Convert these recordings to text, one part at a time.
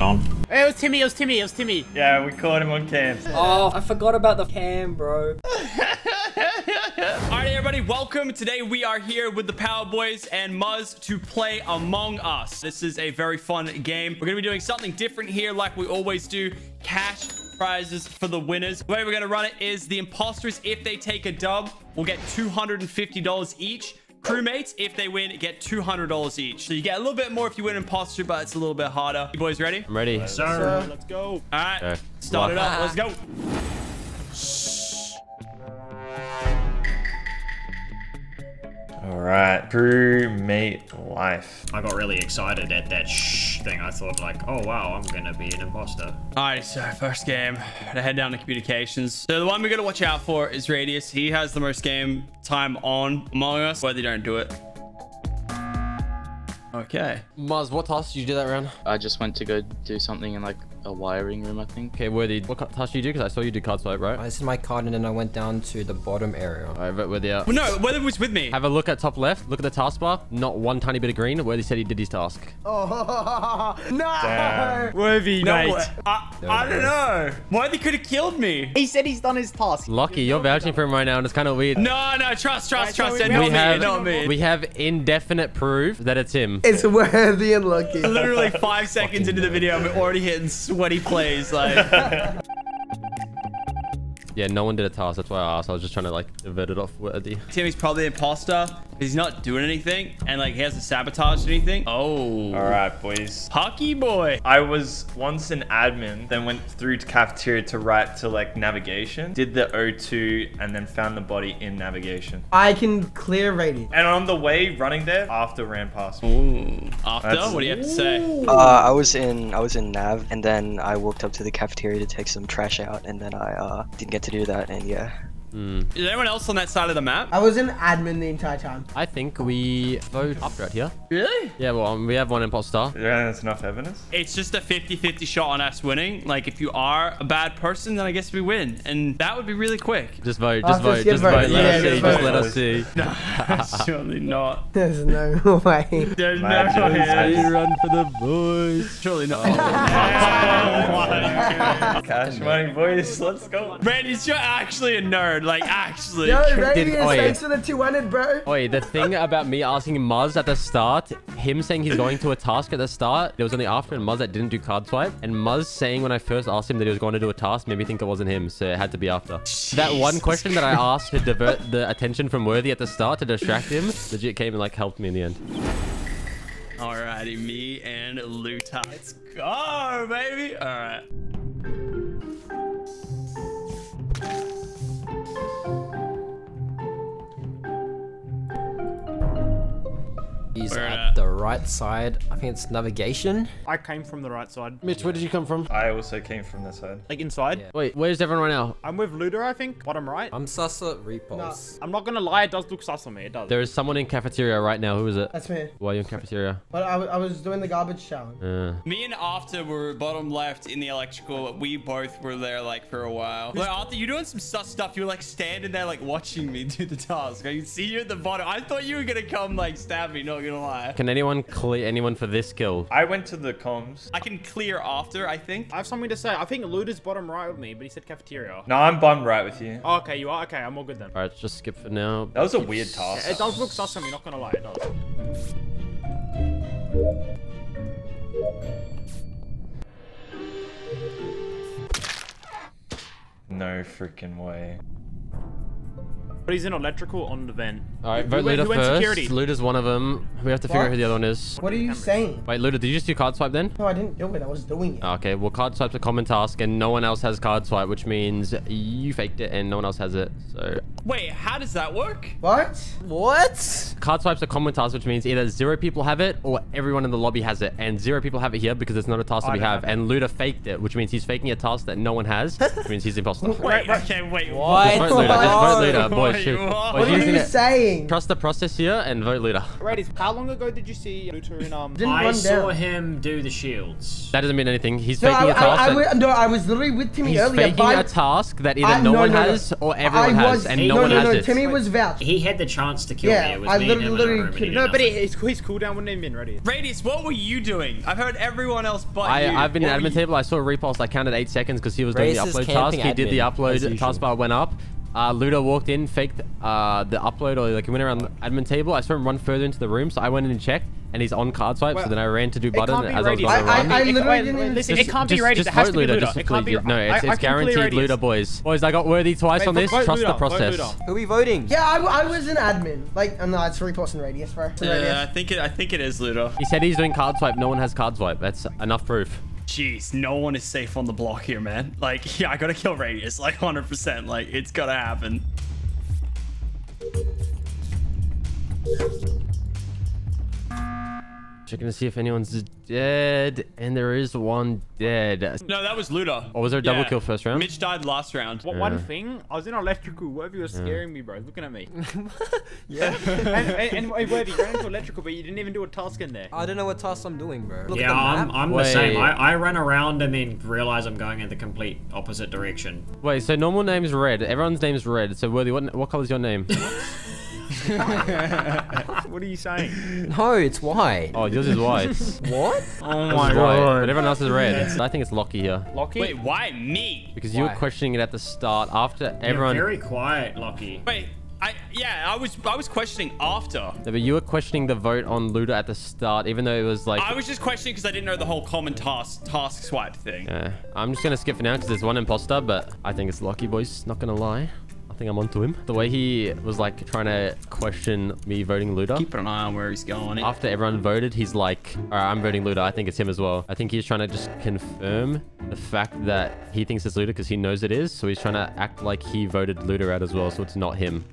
on. Hey, it was Timmy, it was Timmy, it was Timmy. Yeah, we caught him on cam. Oh, I forgot about the cam, bro. Alright, everybody, welcome. Today we are here with the Power Boys and Muz to play Among Us. This is a very fun game. We're going to be doing something different here like we always do. Cash prizes for the winners. The way we're going to run it is the imposters, if they take a dub, will get $250 each. Crewmates, if they win, get $200 each. So you get a little bit more if you win imposter, but it's a little bit harder. You boys ready? I'm ready. Sir. Let's go. All right, Okay. start it up. Let's go. All right, crewmate life. I got really excited at that shh thing. I thought like, oh wow, I'm gonna be an imposter. All right, so first game, to head down to communications. So the one we're gonna watch out for is Radius. He has the most game time on Among Us, whether you don't do it. Okay. Muz, what task did you do that round? I just went to go do something in like a wiring room, I think. Okay, Worthy, what ca- task did you do? Because I saw you do card swipe, right? This is my card, and then I went down to the bottom area. All right, vote Worthy out. Well, no, whether it was with me. Have a look at top left. Look at the taskbar. Not one tiny bit of green. Worthy said he did his task. Damn. Worthy, No, I, I don't know. Worthy could have killed me? He said he's done his task. Lucky, you're vouching for him right now, and it's kind of weird. No, no, trust, trust, trust. we- we not we me, have not me. we have indefinite proof that it's him. It's worthy and lucky. Literally five seconds into the video, I'm already hitting sweaty plays. Like, Yeah, no one did a task. That's why I asked. I was just trying to like divert it off Worthy. Timmy's probably an imposter because he's not doing anything and like he hasn't sabotaged anything. Oh, All right, boys. hockey boy. I was once an admin, then went through to cafeteria to write to like navigation, did the O2, and then found the body in navigation. I can clear rating. And on the way running there, after ran past. Ooh. After, That's- what do you have to say? Uh, I was in I was in Nav, and then I walked up to the cafeteria to take some trash out, and then I uh, didn't get to do that, and yeah. Hmm. Is anyone else on that side of the map? I was an admin the entire time. I think we vote after right here. Really? Yeah, well, um, we have one imposter. Yeah, that's enough evidence. It's just a 50-50 shot on us winning. Like if you are a bad person, then I guess we win. And that would be really quick. Just vote. Just just vote. Just vote. vote. Let Yeah, us see. just Just let us see. No, surely not. There's no way. There's no Imagine. way. Hey, run for the boys. Surely not. oh my god. Cash money, boys. Let's go. Radius you're actually a nerd. Like actually. Yo, Did- Radius, oh, yeah. thanks for the 200, bro. Wait, the thing about me asking Muz at the start, him saying he's going to a task at the start, it was only after and Muz that didn't do card swipe. And Muz saying when I first asked him that he was going to do a task made me think it wasn't him, so it had to be after. That one question that I asked to divert the attention from Worthy at the start to distract him, legit came and like helped me in the end. Alrighty, me and Looter. Let's go, baby. All right. Right side. I think it's navigation. I came from the right side. Mitch, where did you come from? I also came from this side. Like inside. Yeah. Wait, where's everyone right now? I'm with Looter, I think. Bottom right. I'm Sasa Repulse. I'm not gonna lie, it does look sus on me. It does. There is someone in cafeteria right now. Who is it? That's me. Why are you in cafeteria? But I, w- I was doing the garbage challenge. Uh, Me and After were bottom left in the electrical. We both were there like for a while. Like After, you're doing some sus stuff. You're like standing there like watching me do the task. I can see you at the bottom. I thought you were gonna come like stab me. Not gonna lie. can anyone clear anyone for this kill? I went to the comms. I can clear After. I think. I have something to say. I think Looter's bottom right with me, but he said cafeteria. No, I'm bummed right with you. Oh, okay, you are? Okay, I'm all good then. All right, just skip for now. That was a weird task. It does look sus on me, not gonna lie, it does. No freaking way. But he's in electrical on the vent. All right, vote went- Looter who went first. security? Looter's one of them. We have to figure out who the other one is. What are you saying? Wait, Looter, did you just do card swipe then? No, I didn't do it. I was doing it. Okay, well, card swipe's a common task, and no one else has card swipe, which means you faked it and no one else has it. So, Wait, how does that work? What? What? Card swipe's a common task, which means either zero people have it or everyone in the lobby has it, and zero people have it here because it's not a task that I we have. have And Looter faked it, which means he's faking a task that no one has, which means he's imposter. Wait, okay, wait. What? Just vote Looter. Just vote Looter, boys. you should. You are. What are you need to saying? Trust the process here and vote leader. Radius, how long ago did you see Looter in um? Didn't I run saw down. him do the shields. That doesn't mean anything. He's No, faking I, a task. I, I, that- no, I was literally with Timmy he's earlier. faking a task that either I- no, no, one no, no. has or everyone I has, was, and He- no, no, one no, has no. it. Timmy was vouched. He had the chance to kill Yeah, me. It was I me and him in literally room. could've- No, but nothing. his, his cooldown wouldn't have been Radius. Radius, what were you doing? I've heard everyone else but I, you. I've been in What admin table. I saw a repulse. I counted eight seconds because he was doing the upload task. camping He did the admin, as upload. usual. Taskbar went up. Uh, Looter walked in, faked uh, the upload, or like he went around the admin table. I saw him run further into the room, so I went in and checked, and he's on card swipe. so then I ran to do It button can't as I was going to I- run. I It- literally wait, didn't wait, even- listen, Just- it can't be just- Radius. Just It has to be Looter, Looter. just It can't be. No, it's, I it's guaranteed Radius. Looter, boys. Boys, I got worthy twice Wait, on this. vote Trust the Looter, vote process. Who are we voting? Yeah, I, I was an admin. Like, no, it's Repulse and radius, bro. Yeah, radius. I think it. I think it is Looter. He said he's doing card swipe. No one has card swipe. That's enough proof. Jeez, no one is safe on the block here, man. Like, yeah, I gotta kill Radius, like 100%. Like, it's gotta happen. Checking to see if anyone's dead, and there is one dead. No, that was Looter. Or oh, was there a double kill first round? Mitch died last round. What, Yeah. One thing, I was in electrical. Whatever was scaring me, bro. Looking at me. yeah. and, and, and wait, wait, you ran into electrical, but you didn't even do a task in there. I don't know what task I'm doing, bro. Look Yeah, at the I'm. I'm the same. I, I ran around and then realized I'm going in the complete opposite direction. Wait, so normal name's red. Everyone's name's red. So Worthy, what what color's your name? what are you saying? No, it's white. Oh, yours is white. What? Oh Yours is white, but everyone else is red. I think it's Lockie here Lockie? Wait, why me? because you were questioning it at the start. After everyone, You're very quiet, Lockie. Wait, I yeah, I was I was questioning after. No, but you were questioning the vote on Looter at the start, even though it was like. I was just questioning because I didn't know the whole common task task swipe thing. Yeah, I'm just gonna skip for now because there's one imposter, but I think it's Lucky Boys. Not gonna lie. I think I'm onto him. The way he was like trying to question me voting Looter. Keeping an eye on where he's going. After everyone voted, he's like, all right, I'm voting Looter. I think it's him as well. I think he's trying to just confirm the fact that he thinks it's Looter because he knows it is. So he's trying to act like he voted Looter out as well. So it's not him.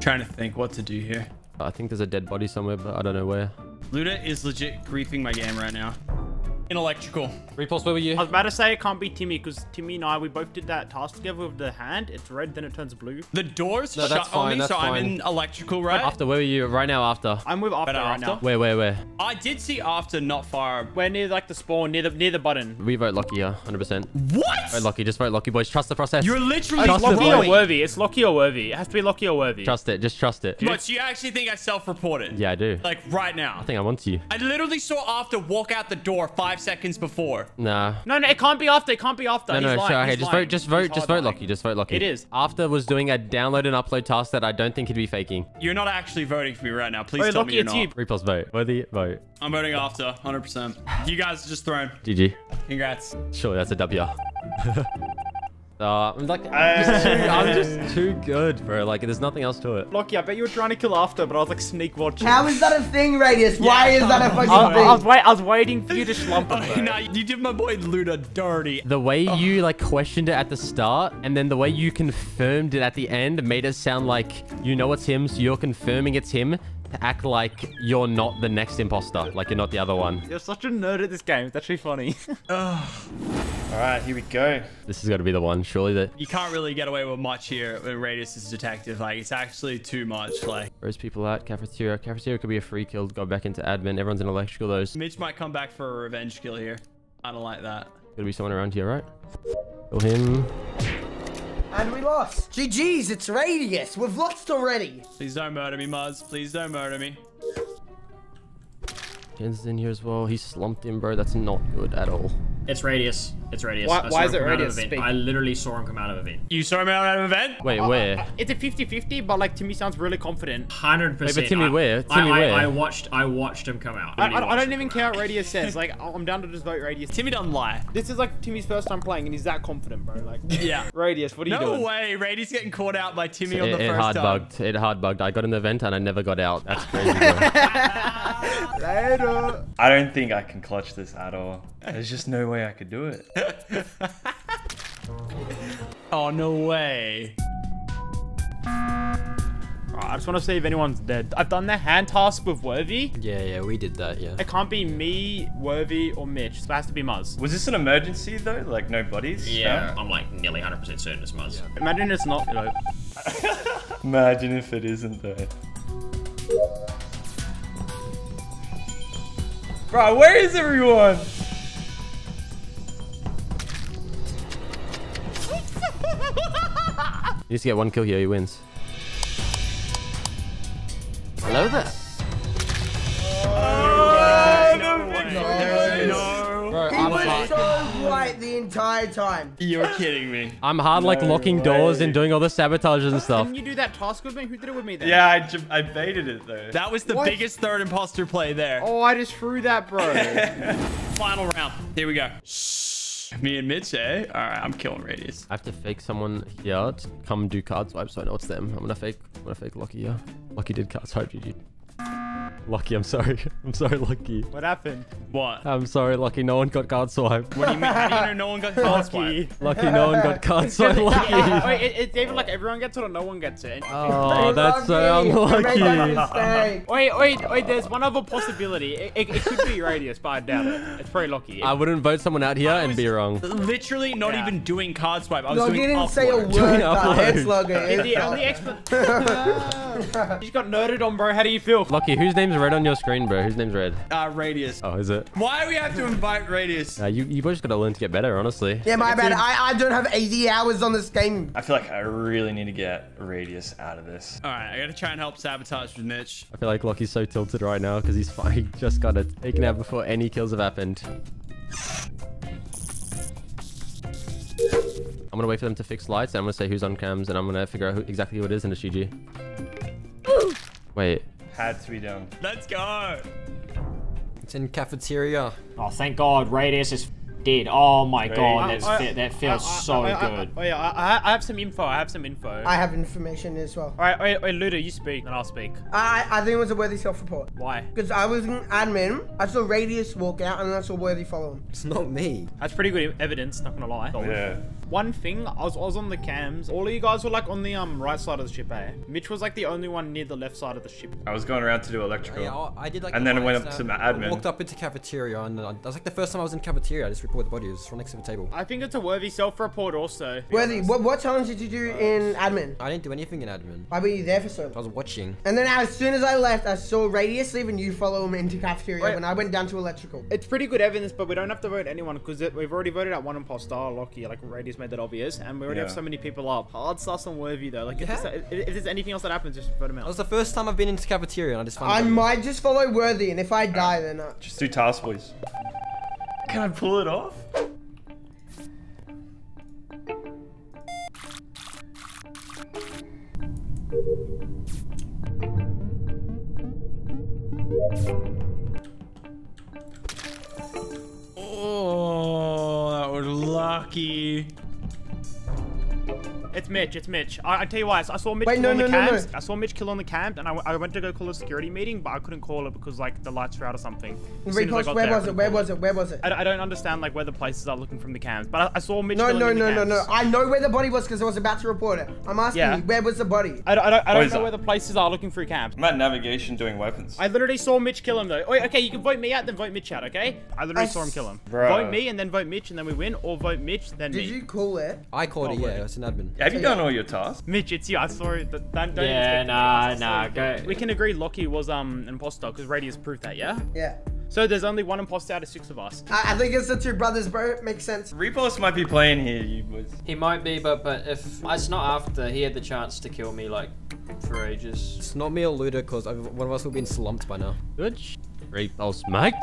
Trying to think what to do here. I think there's a dead body somewhere, but I don't know where. Looter is legit griefing my game right now. In electrical. Repulse, where were you? I was about to say it can't be Timmy because Timmy and I we both did that task together with the hand. It's red, then it turns blue. The doors No, that's shut on fine, me, that's so I'm in electrical, right? After, where were you? Right now, after. I'm with after Better right now. Where, where, where? I did see after not far. We're near like the spawn, near the near the button. We vote Lucky here, 100%. What? Vote Lucky, just vote Lucky, boys. Trust the process. You're literally Trust the Lockie or. Worthy? It's Lockie or Worthy. It has to be Lockie or Worthy. Trust it, just trust it. But you actually think I self-reported? Yeah, I do. Like right now. I think I want onto you. I literally saw after walk out the door five seconds before. Nah. No, no, it can't be after. It can't be after. No, He's no, lying. sure. Okay, He's just lying. vote, just vote, just vote lying. Lucky, just vote Lucky. It is. After was doing a download and upload task that I don't think he'd be faking. You're not actually voting for me right now. Please Wait, tell Lockie, me you're it's not. you. Repulse vote. Worthy vote. I'm voting after, 100%. You guys are just thrown. GG. Congrats. Sure, that's a W. Uh, I'm like, I'm just, too, I'm just too good, bro. Like, there's nothing else to it. Lockie, I bet you were trying to kill after, but I was like sneak watching. How is that a thing, radius? Why is that a fucking I, I was thing? wait. I was waiting for you to slump him. bro. nah, you did my boy Looter dirty. The way you like questioned it at the start, and then the way you confirmed it at the end made it sound like you know it's him, so you're confirming it's him to act like you're not the next imposter, like you're not the other one. You're such a nerd at this game. It's actually funny. All right, here we go. This is got to be the one, surely. That You can't really get away with much here when Radius is detective. Like, it's actually too much. Like, throws people out. Cafeteria. Cafeteria could be a free kill. Go back into admin. Everyone's in electrical. Those Mitch might come back for a revenge kill here. I don't like that. Gotta be someone around here, right? Kill him. And we lost. GG's, it's radius. We've lost already. Please don't murder me, Muz. Please don't murder me. Jen's in here as well. He's slumped in, bro. That's not good at all. It's Radius. It's Radius. Why- I saw why is it come out of Radius? event. I literally saw him come out of a event. You saw him out of an event? Wait, Uh, where? uh, It's a 50-50, but like Timmy sounds really confident. Hundred percent. Wait, but Timmy I- where? I- Timmy I, where? I watched. I watched him come out. I, I, I don't even care what Radius says. Like, I'm down to just vote Radius. Timmy doesn't lie. This is like Timmy's first time playing, and he's that confident, bro. Like, Yeah. Radius, what are you No doing? way. Radius getting caught out by Timmy it, on the first time. it hard time. bugged. It hard bugged. I got in the vent and I never got out. That's crazy, bro. Later. I don't think I can clutch this at all. There's just no way I could do it. Oh, no way. I just want to see if anyone's dead. I've done the hand task with Worthy. Yeah, yeah, we did that, yeah. It can't be me, Worthy, or Mitch. So it has to be Muz. Was this an emergency though? Like no bodies? Yeah, found? I'm like nearly 100% certain it's Muz. Imagine it's not, you know. Imagine if it isn't though. Bro, where is everyone? you just get one kill here, he wins. Hello there. Time. You're kidding me. I'm hard like No locking doors and doing all the sabotages and stuff. Didn't you do that task with me? Who did it with me then? Yeah, I, I baited it though. That was the What? biggest third imposter play there. Oh, I just threw that, bro. Final round. Here we go. Shh. Me and Mitch, eh? All right, I'm killing Radius. I have to fake someone here to come do card swipe so I know it's them. I'm gonna fake I'm gonna fake Lucky here. Lucky did card swipe, GG. Lucky, I'm sorry. I'm sorry, Lucky. what happened? What? I'm sorry, Lucky. No one got card swipe. What do you mean? How do you know no one got card swipe? Lucky, no one got card swipe. Lucky. Wait, it, it's either like everyone gets it or no one gets it. Oh, that's so Lucky. You made that unlucky. Wait, wait, wait, there's one other possibility. It, it, it could be Radius, but I doubt it. It's pretty lucky. I wouldn't vote someone out here and be wrong. Literally not Yeah. even doing card swipe. I was Loggy doing didn't say a upload. word. upload. though. It's Loggy. The, It's the only expert. you just got nerded on, bro. How do you feel? Lucky, whose name's red on your screen, bro? Whose name's red? Uh, Radius. Oh, is it? Why do we have to invite Radius? Uh, you you both just gotta learn to get better, honestly. Yeah, my bad. I, I don't have 80 hours on this game. I feel like I really need to get Radius out of this. All right, I gotta try and help sabotage with Mitch. I feel like Lucky's so tilted right now because he's fine. He just got it taken out before any kills have happened. I'm gonna wait for them to fix lights and I'm gonna say who's on cams and I'm gonna figure out who, exactly who it is in it's GG. Wait, Had to be done. Let's go. It's in cafeteria. Oh, thank God, Radius is dead. Oh my God, Radius. that's, fe- that feels I- I- so I- I- good. Oh yeah, I, I- I have some info. I have some info. I have information as well. All right, wait, wait, Looter, you speak, and I'll speak. I, I think it was a worthy self-report. Why? Because I was an admin, I saw Radius walk out, and then I saw Worthy follow him. It's not me. That's pretty good evidence. Not gonna lie. Yeah. One thing, I was, I was on the cams. All of you guys were like on the um right side of the ship, eh? Mitch was like the only one near the left side of the ship. I was going around to do electrical. Yeah, I I did like. And the then I went up to uh, my I admin. walked up into cafeteria and uh, that was like the first time I was in cafeteria. I just reported the body. It was right next to the table. I think it's a worthy self-report also. Worthy, what, what challenge did you do in admin? I didn't do anything in admin. Why were you there for so long? I was watching. And then as soon as I left, I saw Radius leave and you follow him into cafeteria Wait. when I went down to electrical. It's pretty good evidence, but we don't have to vote anyone because we've already voted out one imposter, Lockie, like Radius made that obvious, and we already have so many people up. Hard sus and worthy though. Like if, there's, if, if there's anything else that happens, just vote him out. That was the first time I've been into cafeteria and I just found. I the might just follow Worthy, and if I die, then uh, Just do task boys. Can I pull it off? Was lucky. It's Mitch. It's Mitch. I, I tell you why. I saw Mitch Wait, kill no, on the no, no, no. cams. I saw Mitch kill on the cams, and I went to go call a security meeting, but I couldn't call it because like the lights were out or something. As soon as I repost. Where there, was it? couldn't Where was it? Where was it? I, I don't understand like where the places are looking from the cams, but I, I saw Mitch. No, killing no, in the no, no, no. cams. I know where the body was because I was about to report it. I'm asking Yeah. you, where was the body? I don't, I don't, I don't know that? where the places are looking through cams. I'm at navigation doing weapons. I literally saw Mitch kill him though. Wait, okay, you can vote me out, then vote Mitch out, okay? I literally I saw him kill him. Bruh. Vote me and then vote Mitch and then we win, or vote Mitch then Did me. you call it? I called it. Oh, Yeah, it's an admin. Have you done all your tasks? Mitch, it's you. I saw it. Don't, don't even Yeah, speak. nah, nah, go. We can agree Lockie was um an imposter because Radius proved that, yeah? Yeah. So there's only one imposter out of six of us. I, I think it's the two brothers, bro. Makes sense. Repulse might be playing here, you boys. He might be, but but if it's not after, he had the chance to kill me like for ages. It's not me or Looter because one of us would have been slumped by now. Good. sh- Repulse, mate.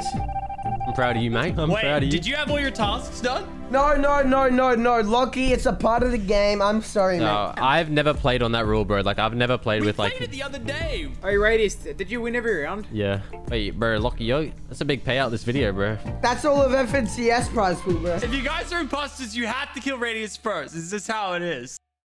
I'm proud of you, mate. I'm Wait, proud of you. did you have all your tasks done? No, no, no, no, no. Locky, it's a part of the game. I'm sorry, No, man. I've never played on that rule, bro. Like, I've never played We with played like. it the other day. Hey Radius, did you win every round? Yeah. Wait, bro, Lucky, yo, that's a big payout this video, bro. That's all of FNCS prize pool, bro. If you guys are imposters, you have to kill Radius first. This Is this how it is?